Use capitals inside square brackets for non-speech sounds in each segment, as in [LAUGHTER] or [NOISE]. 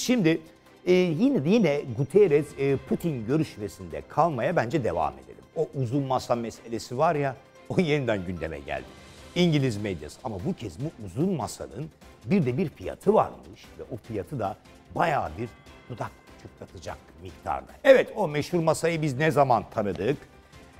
Şimdi e, yine yine Guterres e, Putin görüşmesinde kalmaya bence devam edelim. O uzun masa meselesi var ya o [LAUGHS] yeniden gündeme geldi. İngiliz medyası ama bu kez bu uzun masanın bir de bir fiyatı varmış ve o fiyatı da bayağı bir dudak çıtlatacak miktarda. Evet o meşhur masayı biz ne zaman tanıdık?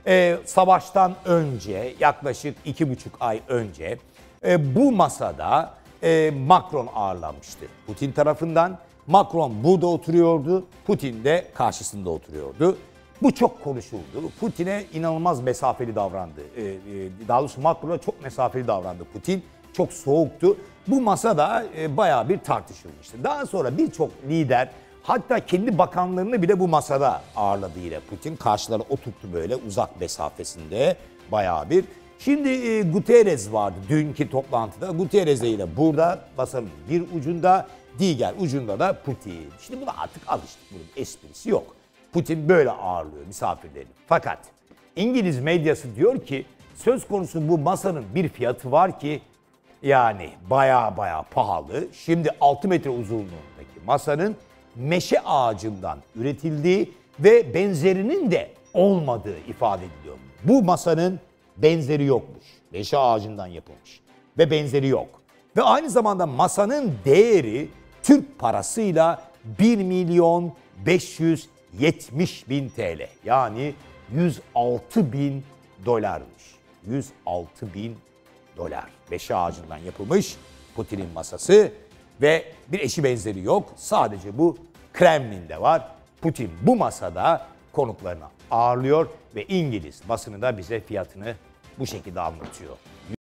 Ee, savaştan önce yaklaşık iki buçuk ay önce e, bu masada e, Macron ağırlanmıştı Putin tarafından. Macron burada oturuyordu, Putin de karşısında oturuyordu. Bu çok konuşuldu. Putin'e inanılmaz mesafeli davrandı. Ee, e, daha doğrusu Macron'a çok mesafeli davrandı Putin. Çok soğuktu. Bu masada e, bayağı bir tartışılmıştı. Daha sonra birçok lider hatta kendi bakanlarını bile bu masada ağırladı yine Putin. Karşılarına oturttu böyle uzak mesafesinde bayağı bir. Şimdi e, Guterres vardı dünkü toplantıda. Guterres yine burada masanın bir ucunda, diğer ucunda da Putin. Şimdi buna artık alıştık. Bunun esprisi yok. Putin böyle ağırlıyor misafirlerini. Fakat İngiliz medyası diyor ki söz konusu bu masanın bir fiyatı var ki yani baya baya pahalı. Şimdi 6 metre uzunluğundaki masanın meşe ağacından üretildiği ve benzerinin de olmadığı ifade ediliyor. Bu masanın benzeri yokmuş. Meşe ağacından yapılmış ve benzeri yok. Ve aynı zamanda masanın değeri Türk parasıyla 1 milyon 570 bin TL. Yani 106 bin dolarmış. 106 bin dolar. Meşe ağacından yapılmış Putin'in masası ve bir eşi benzeri yok. Sadece bu Kremlin'de var. Putin bu masada konuklarını ağırlıyor ve İngiliz basını da bize fiyatını bu şekilde anlatıyor.